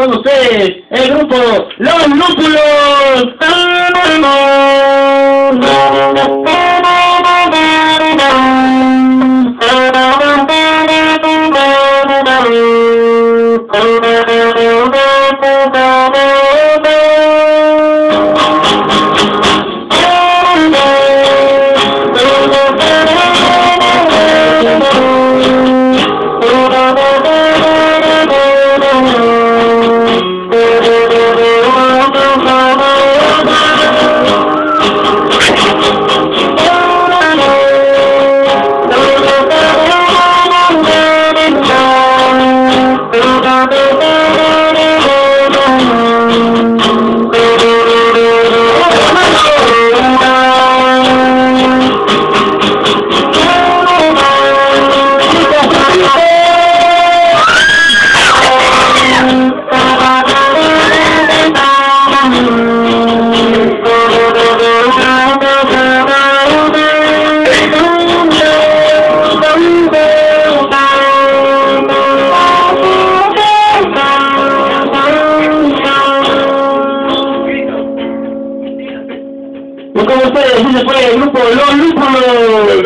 con ustedes, el grupo Los Lúpulos. Y con ustedes, ese fue el grupo Los Lúpulos. Lúpulos.